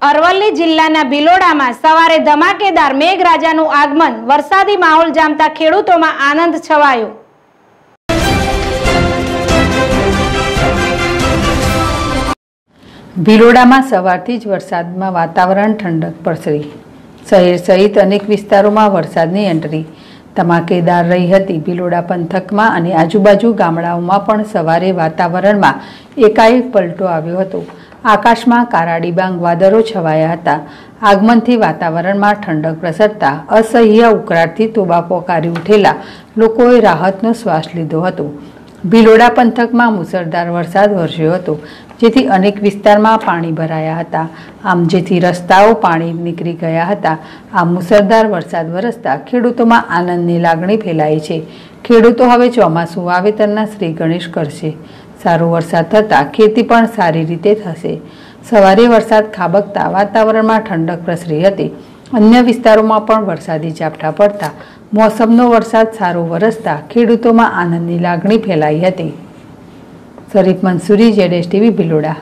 અરવલ્લી જિલ્લાના ભિલોડામાં સવારે ધમાકેદાર મેઘરાજાનું આગમન, વરસાદી માહોલ જામતા ખેડૂતોમાં આનંદ છવાયો. ભિલોડામાં સવારથી જ વરસાદમાં વાતાવરણ ઠંડક પ્રસરી. શહેર સહિત અનેક વિસ્તારોમાં વરસાદની એન્ટ્રી. ધમાકેદાર રહી હતી ભિલોડા પંથકમાં અને આજુબાજુ ગામડાઓમાં પણ સવારે વાતાવરણમાં એકાએક પલટો આવ્યો હતો. આકાશમાં કાળા ડિબાંગ વાદળો છવાયા હતા. આગમનથી વાતાવરણમાં ઠંડક પ્રસરતા, અસહ્ય ઉકળાટથી તોબા પોકારી ઉઠેલા લોકોએ રાહતનો શ્વાસ લીધો હતો. ભિલોડા પંથકમાં મુસળધાર વરસાદ વરસ્યો હતો. જેથી અનેક વિસ્તારમાં પાણી ભરાયા હતા. આમ જેથી રસ્તાઓ પાણી નીકળી ગયા હતા. આ મુસળધાર વરસાદ વરસતા ખેડૂતોમાં આનંદની લાગણી ફેલાઈ છે. ખેડૂતો હવે ચોમાસું વાવેતરના શ્રી ગણેશ કરશે. સારો વરસાદ થતાં ખેતી પણ સારી રીતે થશે. સવારે વરસાદ ખાબકતા વાતાવરણમાં ઠંડક પ્રસરી હતી. અન્ય વિસ્તારોમાં પણ વરસાદી ઝાપટા પડતા મોસમનો વરસાદ સારો વરસતા ખેડૂતોમાં આનંદની લાગણી ફેલાઈ હતી. શરીફ મંસૂરી જેડેશ ટીવી ભિલોડા.